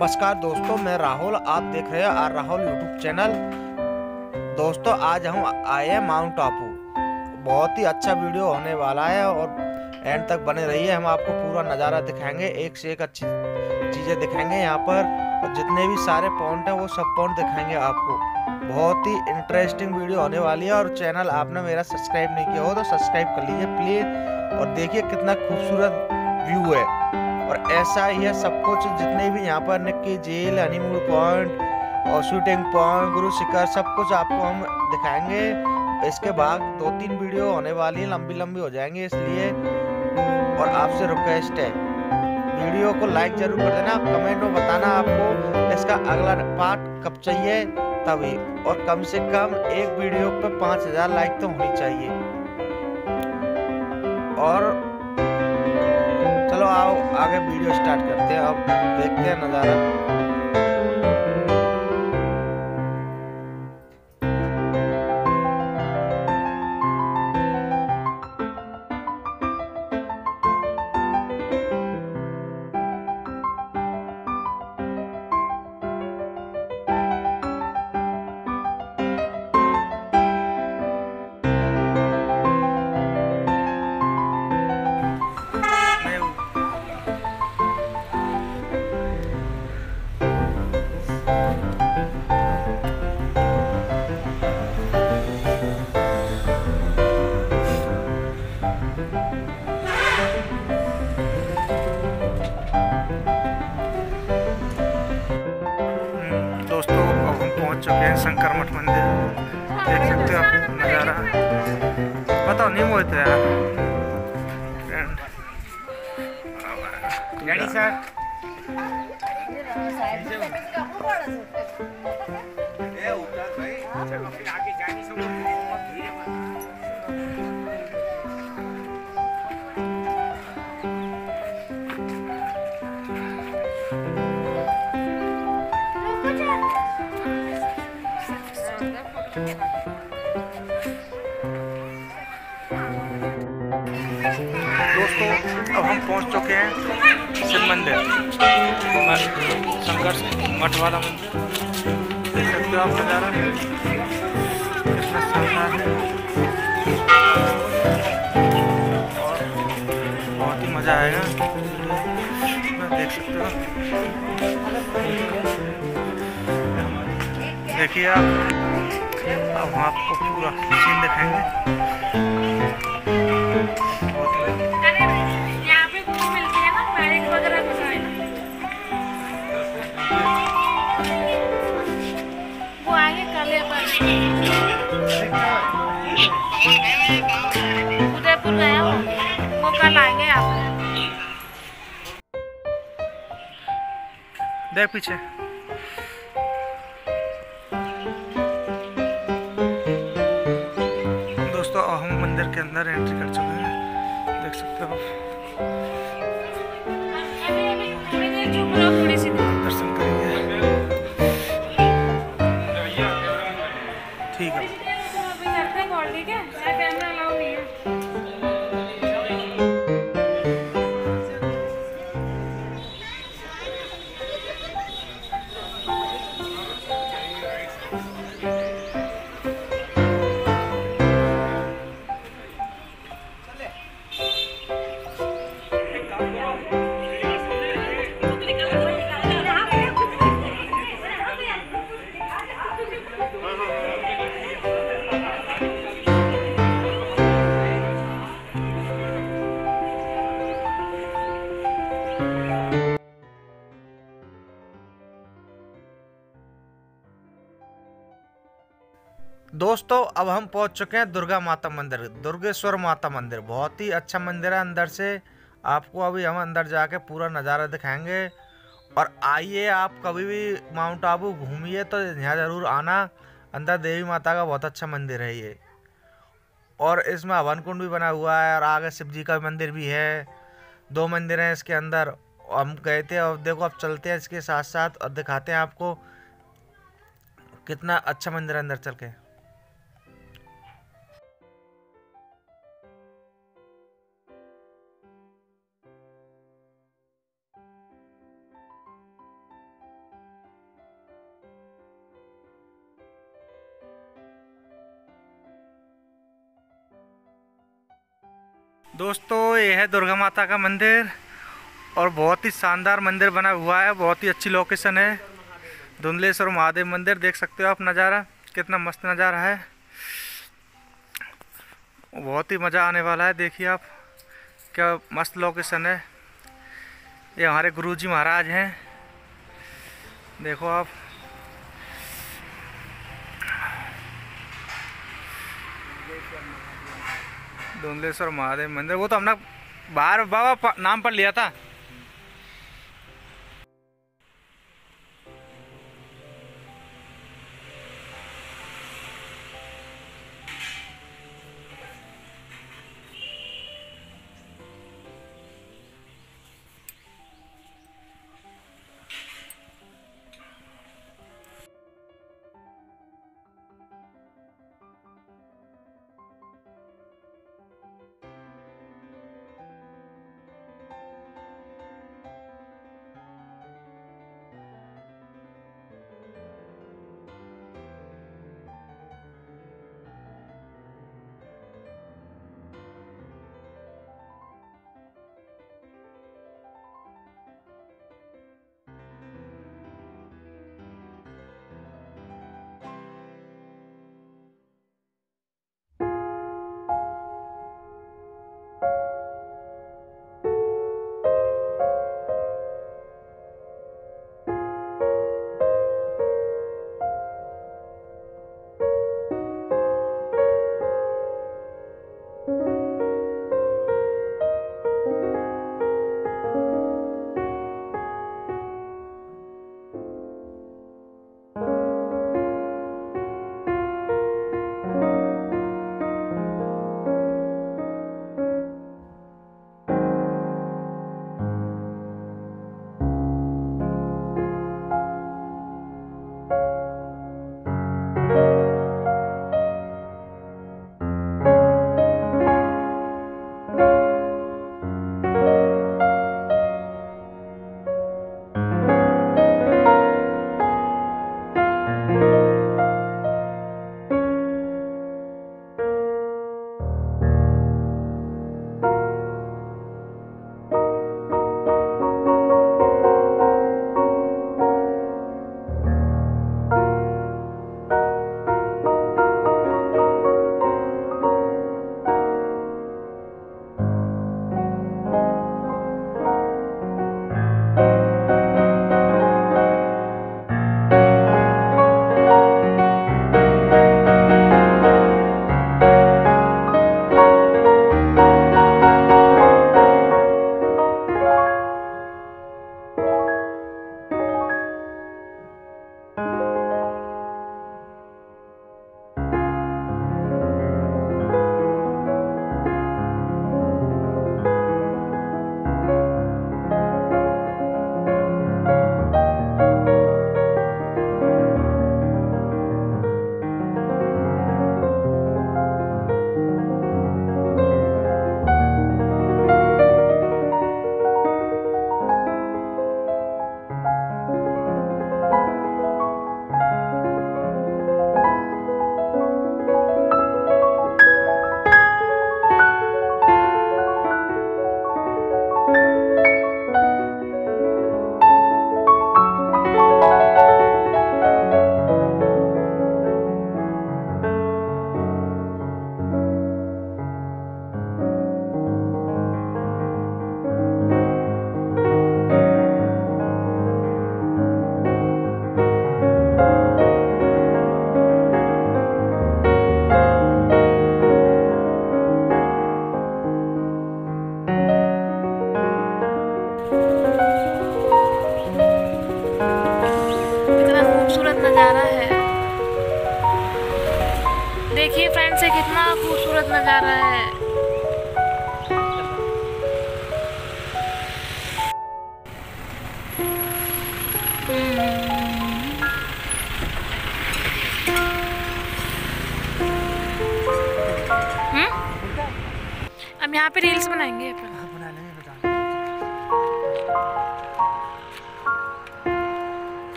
नमस्कार दोस्तों, मैं राहुल, आप देख रहे हैं आर राहुल यूट्यूब चैनल दोस्तों, आज हम आए हैं माउंट आबू बहुत ही अच्छा वीडियो होने वाला है और एंड तक बने रहिए, हम आपको पूरा नज़ारा दिखाएँगे, एक से एक अच्छी चीज़ें दिखाएँगे यहाँ पर। और जितने भी सारे पॉइंट हैं, वो सब पॉइंट दिखाएँगे आपको। बहुत ही इंटरेस्टिंग वीडियो होने वाली है और चैनल आपने मेरा सब्सक्राइब नहीं किया हो तो सब्सक्राइब कर लीजिए प्लीज़ और देखिए कितना खूबसूरत व्यू है। और ऐसा ही है सब कुछ जितने भी यहाँ पर निक्की झील हनीमून पॉइंट और शूटिंग पॉइंट गुरु शिखर, सब कुछ आपको हम दिखाएँगे। इसके बाद दो तीन वीडियो होने वाली है, लंबी लंबी हो जाएँगी इसलिए। और आपसे रिक्वेस्ट है, वीडियो को लाइक ज़रूर कर देना कमेंट में बताना आपको इसका अगला पार्ट कब चाहिए, तभी। और कम से कम एक वीडियो पे पाँच हज़ार लाइक तो होनी चाहिए। और चलो आओ आगे वीडियो स्टार्ट करते हैं अब देखते हैं नज़ारा। दोस्तों अब हम पहुँच चुके हैं शंकर मठ मंदिर। देख सकते हो आप नज़ारा। पता नहीं वो तो यार गाड़ी सर चलो फिर आगे पहुँच चुके हैं शिव मंदिर। शंकर मठ वाला मंदिर। देख सकते हो आप नज़ारा। कितना शानदार है। और बहुत ही मज़ा आएगा। देख सकते हो देखिए आप अब आपको पूरा सीन दिखाएँगे। देख पीछे। पहुँच चुके हैं दुर्गा माता मंदिर, दुर्गेश्वर माता मंदिर। बहुत ही अच्छा मंदिर है अंदर से। आपको अभी हम अंदर जाके पूरा नज़ारा दिखाएँगे। और आइए आप कभी भी माउंट आबू घूमिए तो यहाँ ज़रूर आना। अंदर देवी माता का बहुत अच्छा मंदिर है ये। और इसमें हवन कुंड भी बना हुआ है और आगे शिव जी का मंदिर भी है। दो मंदिर हैं इसके अंदर। हम गए थे और देखो अब चलते हैं इसके साथ साथ और दिखाते हैं आपको कितना अच्छा मंदिर है अंदर चल के। दोस्तों, ये है दुर्गा माता का मंदिर और बहुत ही शानदार मंदिर बना हुआ है, बहुत ही अच्छी लोकेशन है। धुंधलेश्वर महादेव मंदिर, देख सकते हो आप नज़ारा, कितना मस्त नज़ारा है। बहुत ही मज़ा आने वाला है, देखिए आप, क्या मस्त लोकेशन है। ये हमारे गुरुजी महाराज हैं। देखो आप धुंधलेश्वर महादेव मंदिर वो तो हमने बाहर बाबा नाम पर लिया था।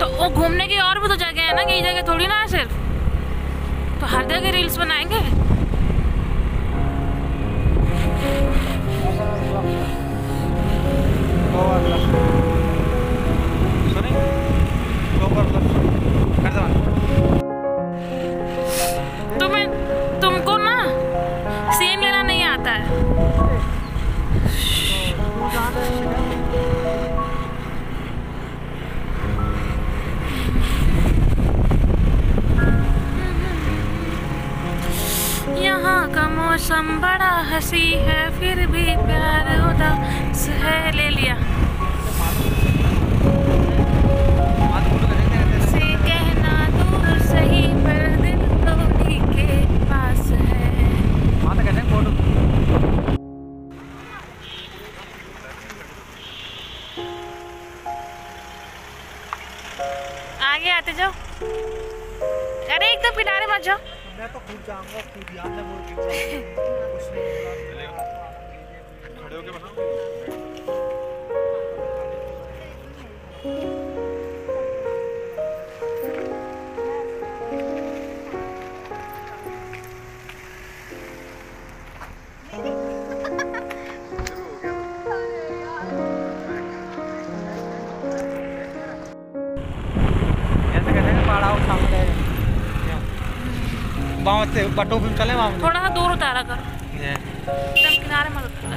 तो वो घूमने की और भी तो जगह है ना, कि जगह थोड़ी ना है सिर्फ़? तो हर जगह रील्स बनाएँगे? तुम्हें मौसम बड़ा हँसी है फिर भी प्यार उदास है ले लिया से कहना दूर सही पर दिल तो उन्हीं के पास है। आगे आते जाओ। अरे एकदम किनारे मत जाओ। मैं तो खुद जाऊँगा खुद याद है बोल। खड़े होके बनाओ बाँव से बटो भी चले वहाँ। थोड़ा सा दूर उतारा करो। एकदम किनारे मत उतारा।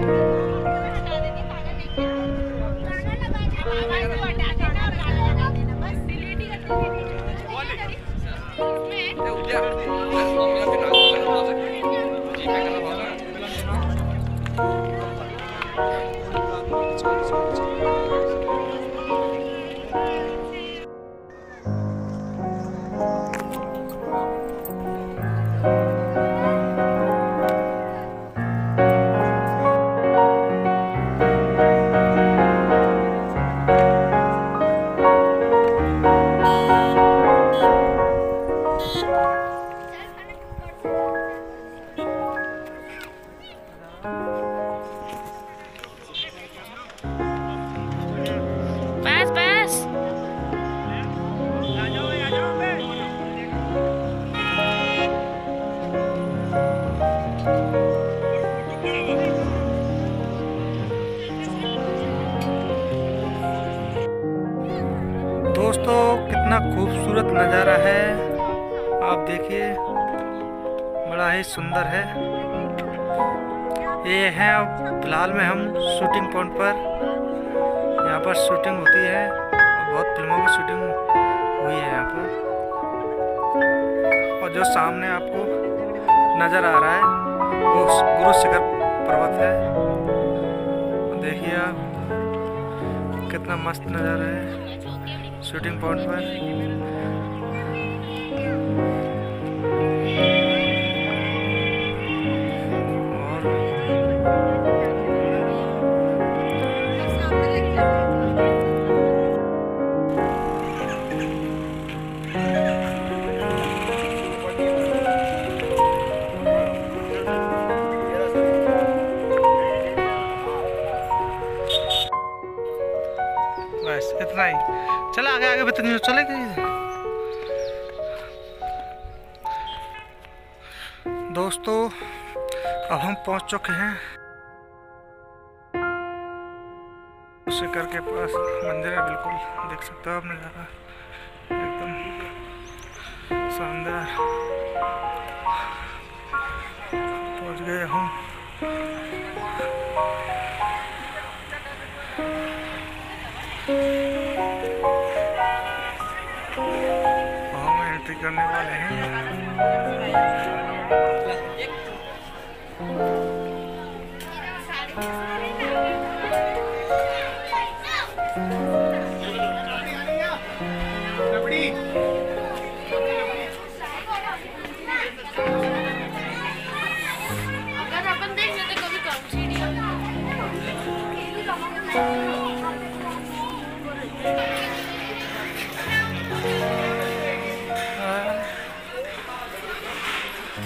बस कितना खूबसूरत नज़ारा है। आप देखिए, बड़ा ही सुंदर है। ये है फ़िलहाल में हम शूटिंग पॉइंट पर। यहाँ पर शूटिंग होती है। बहुत फ़िल्मों की शूटिंग हुई है यहाँ पर। और जो सामने आपको नज़र आ रहा है, वो गुरु शिखर पर्वत है। देखिए आप, कितना मस्त नज़ारा है। शूटिंग पॉइंट पर चलो आगे आगे बता चलेगी दोस्तों, अब हम पहुँच चुके हैं। शिखर के पास मंदिर है, बिल्कुल देख सकते हो आप नज़ारा। एकदम शानदार। पहुँच गए हम। करने वाले हैं।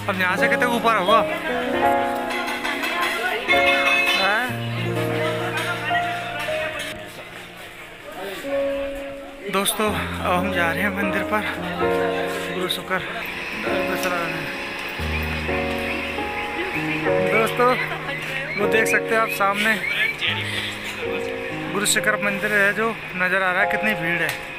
अब यहाँ से कितने ऊपर होगा? दोस्तों, अब हम जा रहे हैं मंदिर पर। गुरु शुक्र दोस्तों, वो देख सकते हो आप सामने। गुरु शिखर मंदिर है जो नज़र आ रहा है, कितनी भीड़ है।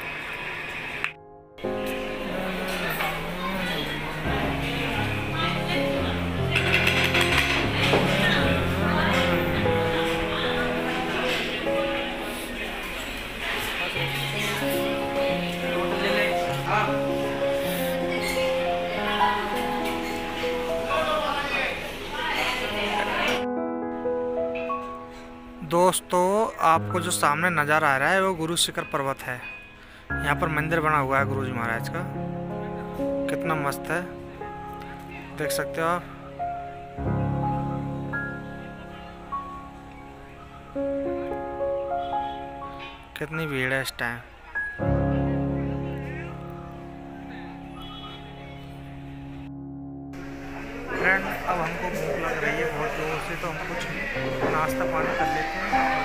आपको जो सामने नज़र आ रहा है, वो गुरु शिखर पर्वत है। यहाँ पर मंदिर बना हुआ है गुरु जी महाराज का। कितना मस्त है। देख सकते हो आप। कितनी भीड़ है इस टाइम फ्रेंड अब हमको भूख लग रही है बहुत ज़ोर से तो हम कुछ नाश्ता पानी कर लेते हैं।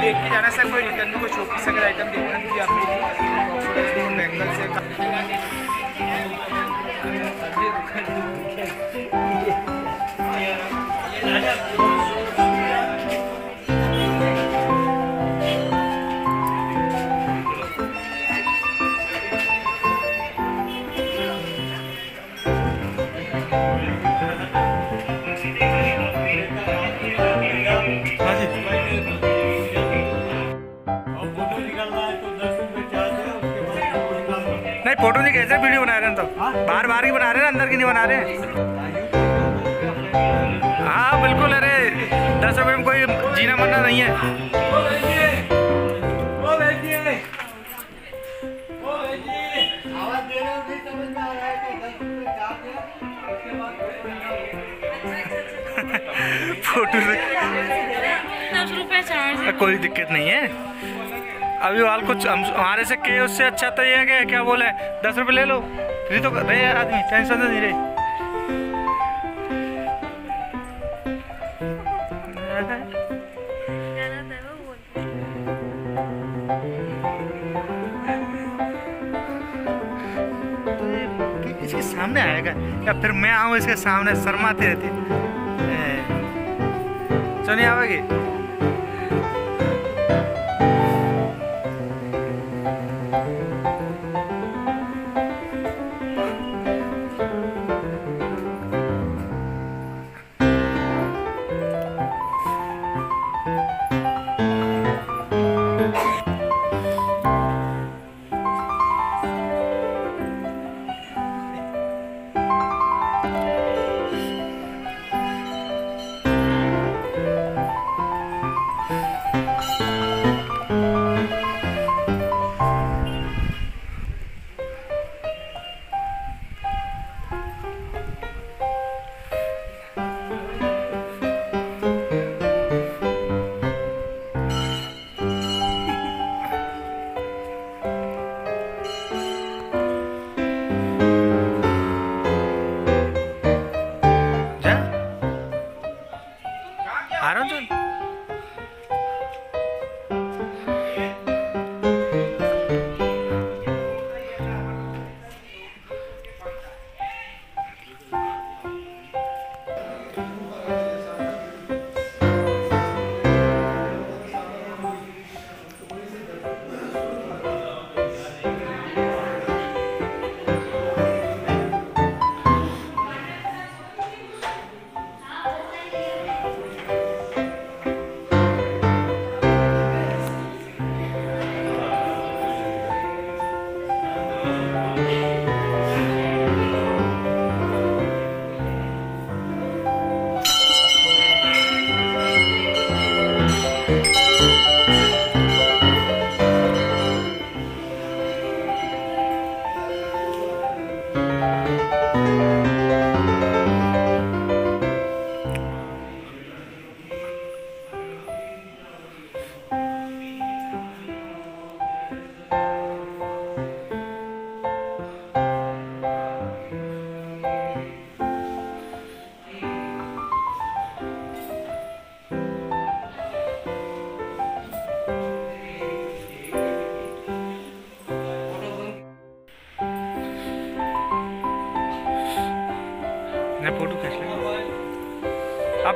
देख के जाना सर, कोई रिटर्न में कोई शोपीस अगर आइटम देखना कि आपको बैंगल से हाँ। बाहर की बना रहे हैं, अंदर की नहीं बना रहे हाँ। बिल्कुल, अरे, दस रुपये में कोई जीना मरना नहीं है। फ़ोटो कोई दिक्कत नहीं है। अभी वाल कुछ हम, हमारे से के उससे अच्छा तो ये है क्या बोले, दस रुपये ले लो। फ्री तो रहे यार आदमी टेंशन नहीं रहे सामने आएगा। या फिर मैं आऊँ इसके सामने शर्माती रहती। है। ए, आवेगी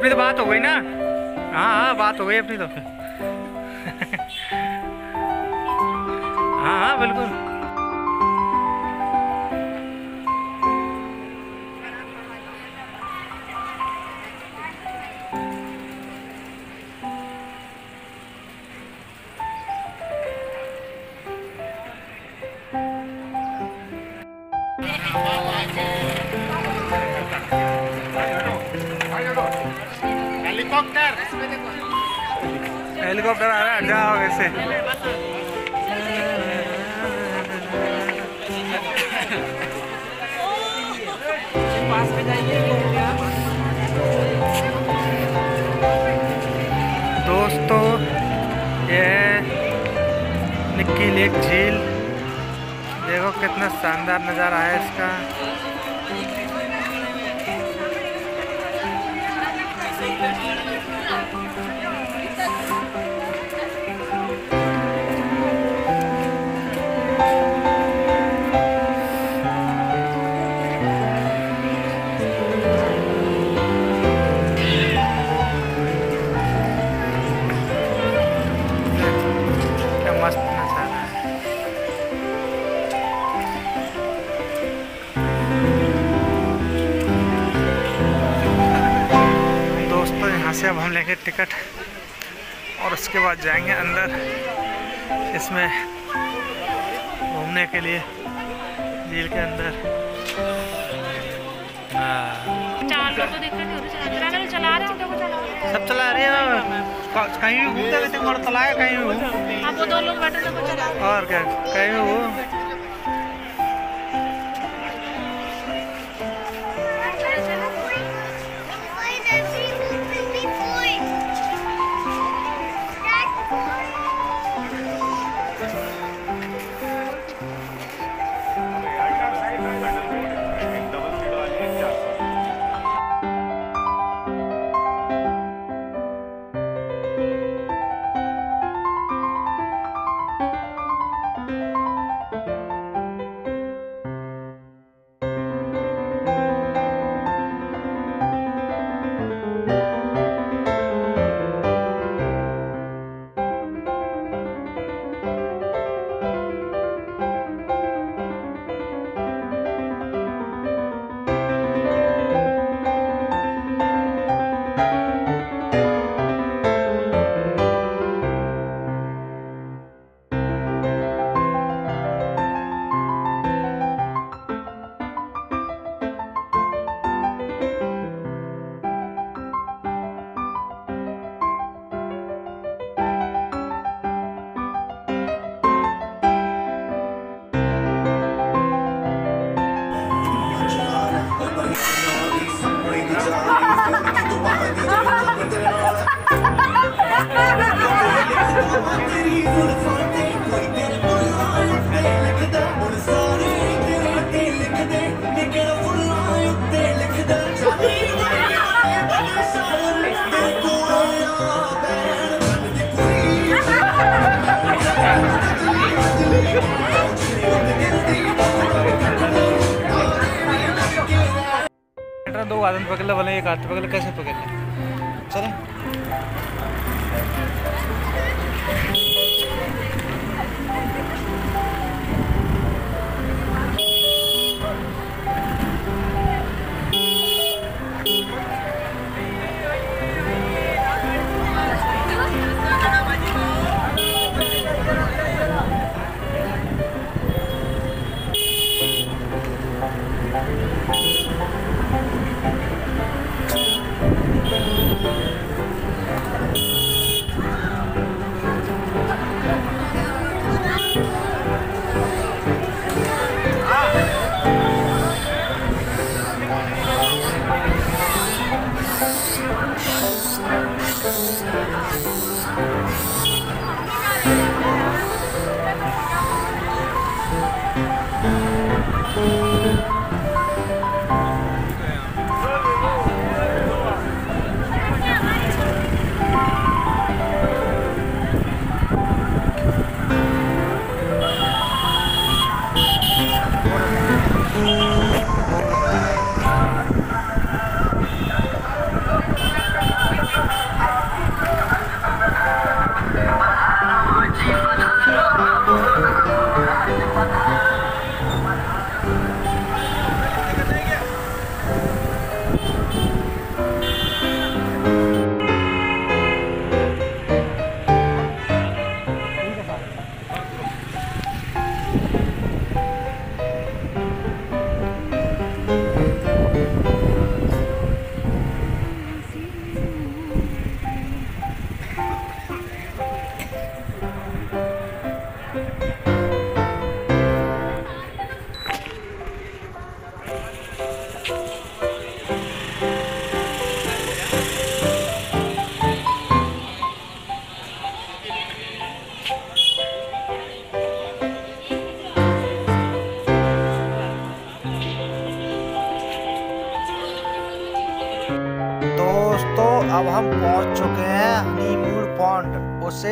अपनी तो बात हो गई ना। हाँ हाँ बात हो गई अपनी तो। हाँ हाँ बिल्कुल। दोस्तों ये निक्की लेक झील। देखो कितना शानदार नज़ारा है इसका। लेंगे टिकट और उसके बाद जाएँगे अंदर इसमें घूमने के लिए झील के अंदर। हाँ चार लोग तो दिक्कत नहीं हो रही चला चला रहे ऑटो को चला रहे सब चला रहे हैं कहीं भी घूमते रहते हैं, कहीं भी घूम अब वो दो लोग बैठे चला रहे और क्या कहीं भी वो दो आदमी पकड़ ले बोले एक हाथ पकड़ कैसे पकड़? ले चले।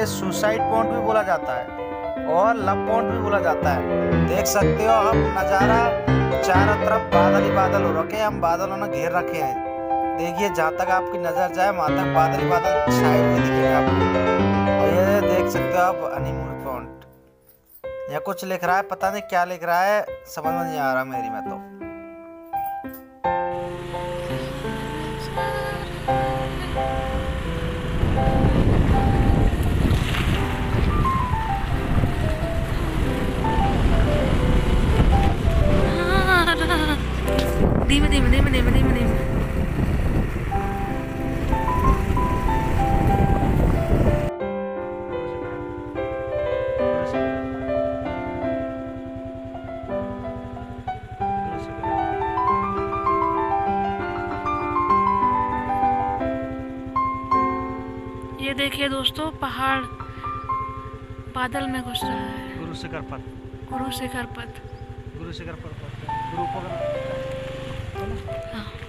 सुसाइड पॉन्ड भी बोला जाता है और लव पॉन्ड भी बोला जाता है। देख सकते हो हम नज़ारा, चारों तरफ़ बादल ही बादल हो रखे हम बादलों ने घेर रखे हैं। देखिए, जहाँ तक आपकी नज़र जाए, वहाँ तक बादल ही बादल छाए हुए दिखेंगे आपको। ये देख सकते हो आप हनीमून पॉइंट या कुछ लिख रहा है, पता नहीं क्या लिख रहा है, समझ में नहीं आ रहा मेरी में तो। धीमे धीमे धीमे धीमे धीमे धीमे ये देखिए दोस्तों पहाड़ बादल में घुस रहा है। गुरु शिखर पर गुरु शिखर पथ। गुरु शिखर पर। गुरु पकड़